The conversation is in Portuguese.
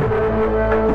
Música